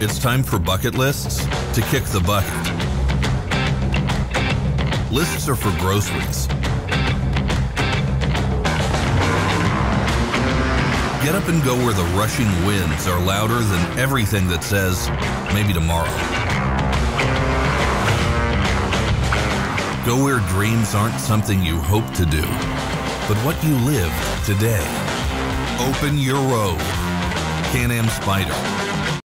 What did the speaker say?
It's time for bucket lists to kick the bucket. Lists are for groceries. Get up and go where the rushing winds are louder than everything that says, maybe tomorrow. Go where dreams aren't something you hope to do, but what you live today. Open your road. Can-Am Spyder.